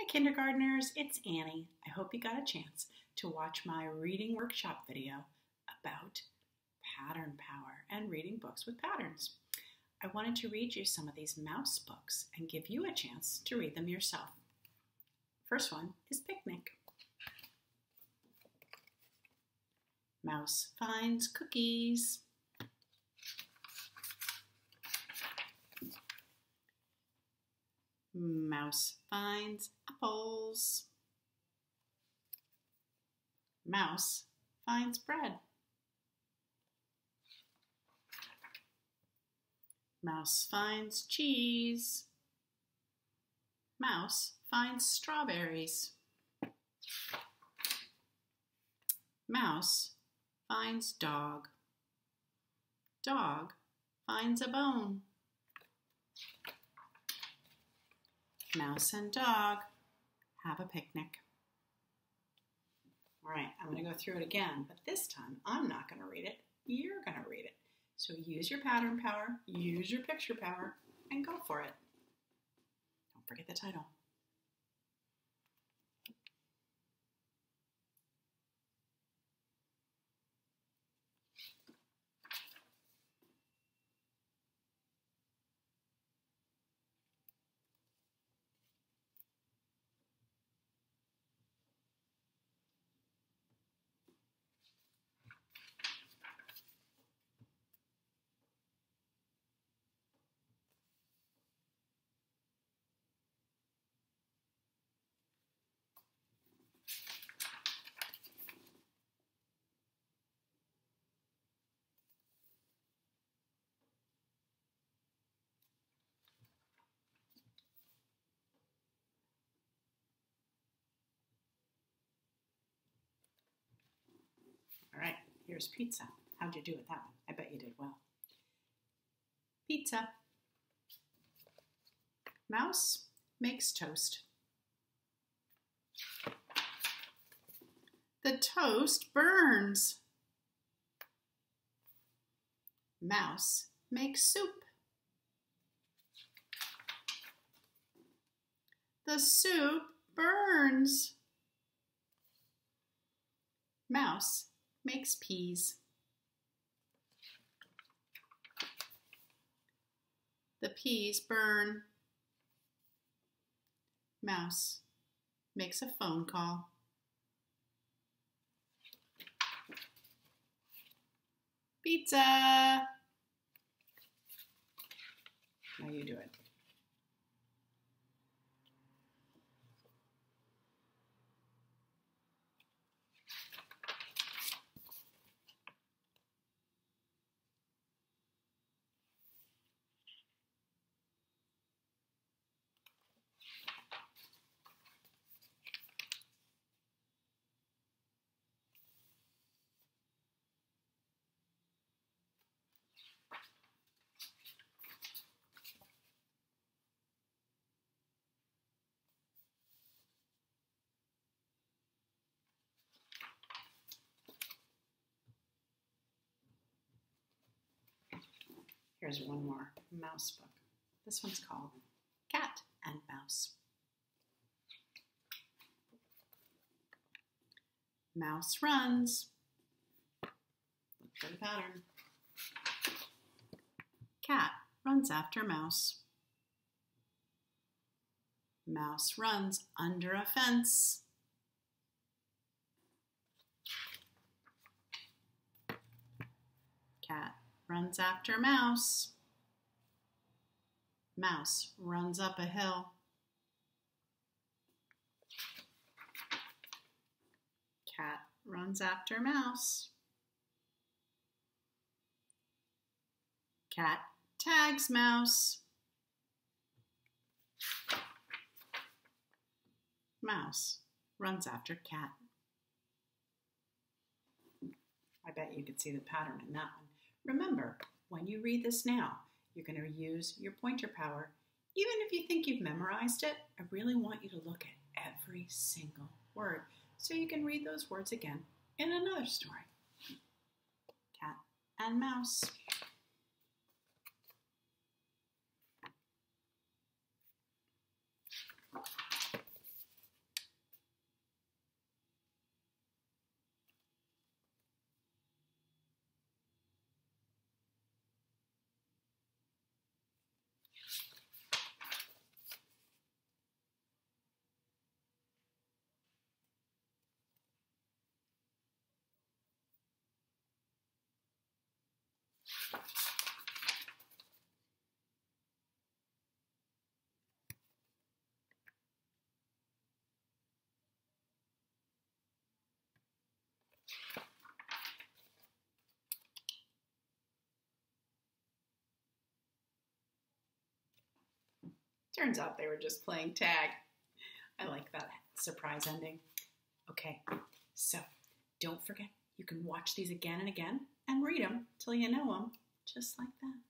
Hi kindergartners, it's Annie. I hope you got a chance to watch my reading workshop video about pattern power and reading books with patterns. I wanted to read you some of these mouse books and give you a chance to read them yourself. First one is Picnic. Mouse finds cookies. Mouse finds apples. Mouse finds bread. Mouse finds cheese. Mouse finds strawberries. Mouse finds dog. Dog finds a bone. Mouse and dog have a picnic. All right, I'm going to go through it again, but this time I'm not going to read it. You're going to read it. So use your pattern power, use your picture power, and go for it. Don't forget the title. All right, here's pizza. How'd you do with that one? I bet you did well. Pizza. Mouse makes toast. The toast burns. Mouse makes soup. The soup burns. Mouse makes peas. The peas burn. Mouse makes a phone call. Pizza! Now you do it. Here's one more mouse book. This one's called Cat and Mouse. Mouse runs. Look for the pattern. Cat runs after mouse. Mouse runs under a fence. Cat runs after mouse. Mouse runs up a hill. Cat runs after mouse. Cat tags mouse. Mouse runs after cat. I bet you could see the pattern in that one. Remember, when you read this now, you're going to use your pointer power. Even if you think you've memorized it, I really want you to look at every single word so you can read those words again in another story. Cat and mouse. Turns out they were just playing tag. I like that surprise ending. Okay, so don't forget, you can watch these again and again and read them till you know them, just like that.